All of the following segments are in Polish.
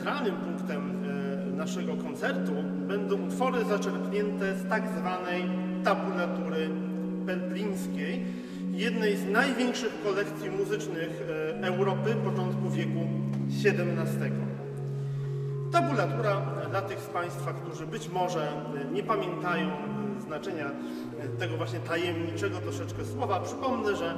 centralnym punktem e, naszego koncertu będą utwory zaczerpnięte z tak zwanej tabulatury pelplińskiej, jednej z największych kolekcji muzycznych e, Europy początku wieku XVII. Tabulatura dla tych z Państwa, którzy być może nie pamiętają e, znaczenia tego właśnie tajemniczego troszeczkę słowa, przypomnę, że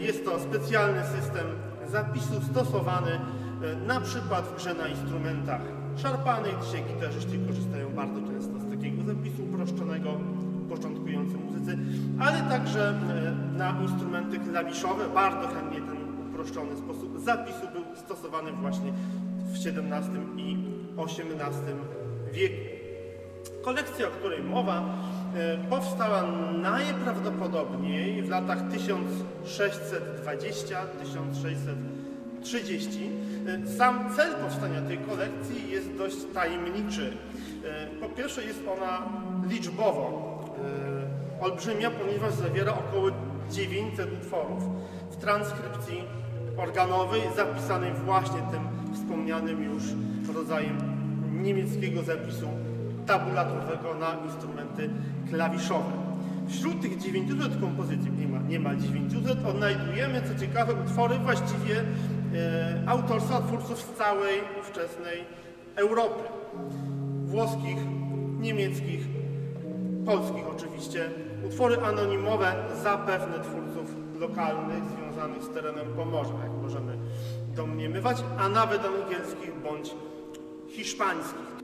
jest to specjalny system zapisu stosowany E, na przykład w grze na instrumentach szarpanych, dzisiaj gitarzyści korzystają bardzo często z takiego zapisu uproszczonego początkujący muzycy, ale także e, na instrumenty klawiszowe. Bardzo chętnie ten uproszczony sposób zapisu był stosowany właśnie w XVII i XVIII wieku. Kolekcja, o której mowa, e, powstała najprawdopodobniej w latach 1620-1620 30. E, sam cel powstania tej kolekcji jest dość tajemniczy. E, po pierwsze jest ona liczbowo e, olbrzymia, ponieważ zawiera około 900 utworów w transkrypcji organowej zapisanej właśnie tym wspomnianym już rodzajem niemieckiego zapisu tabulatowego na instrumenty klawiszowe. Wśród tych 900 kompozycji, nie ma, 900, odnajdujemy co ciekawe utwory właściwie autorstwa twórców z całej ówczesnej Europy. Włoskich, niemieckich, polskich oczywiście. Utwory anonimowe zapewne twórców lokalnych związanych z terenem Pomorza, jak możemy domniemywać, a nawet angielskich bądź hiszpańskich.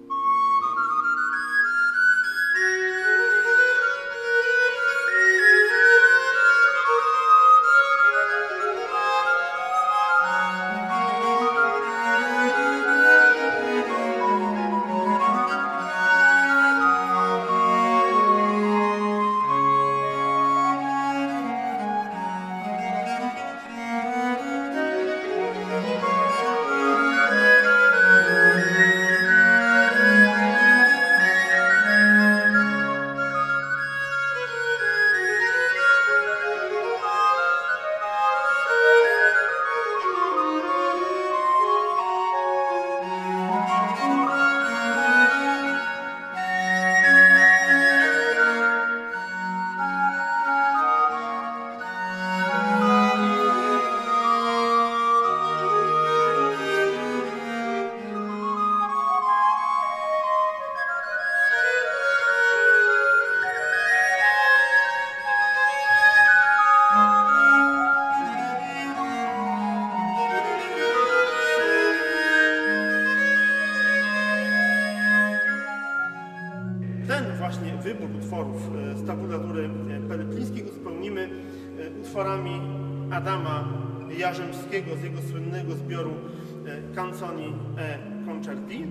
Właśnie wybór utworów e, z tabulatury e, peryplińskiej uzupełnimy e, utworami Adama Jarzębskiego z jego słynnego zbioru Canzoni e Concerti.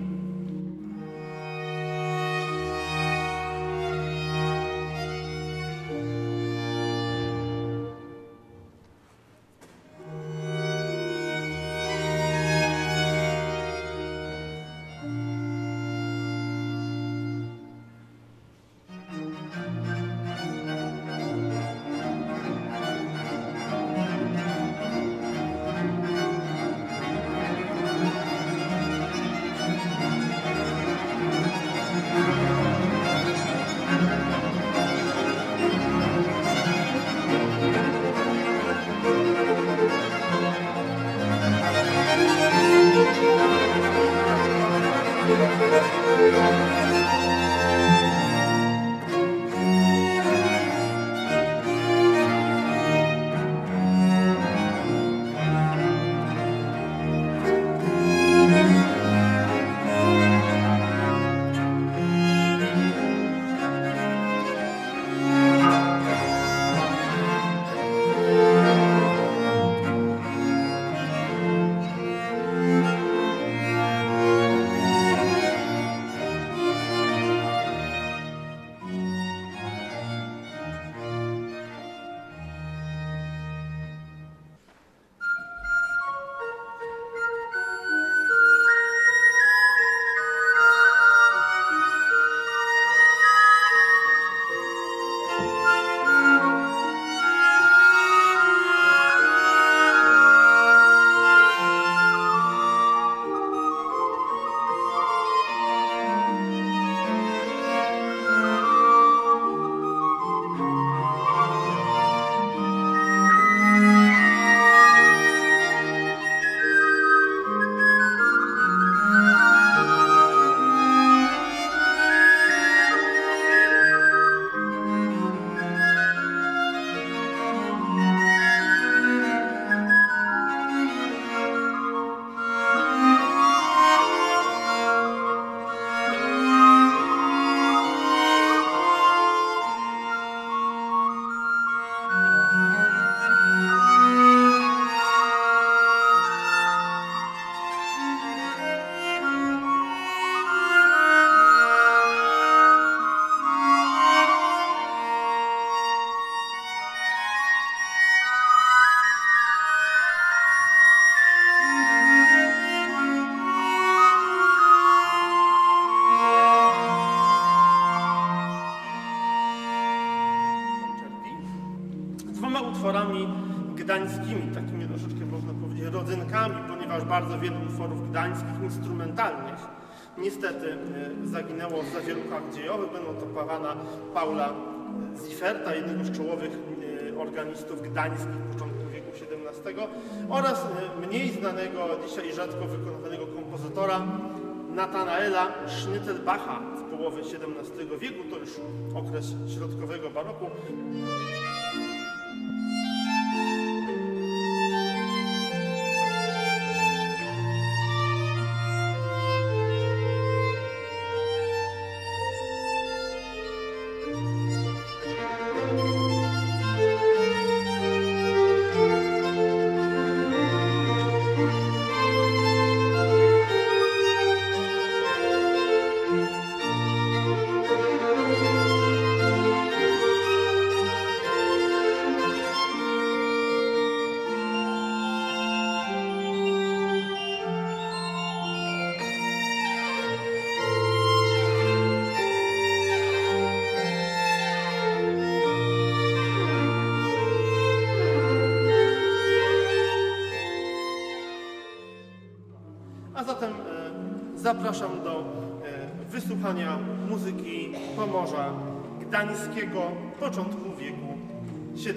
Bardzo wiele utworów gdańskich, instrumentalnych. Niestety e, zaginęło w zawieruchach dziejowych. Będą to pana Paula Zifferta, jednego z czołowych e, organistów gdańskich początku wieku XVII oraz e, mniej znanego dzisiaj rzadko wykonywanego kompozytora Natanaela Schnittelbacha z połowy XVII wieku, to już okres środkowego baroku. A zatem e, zapraszam do e, wysłuchania muzyki Pomorza Gdańskiego początku wieku XVII.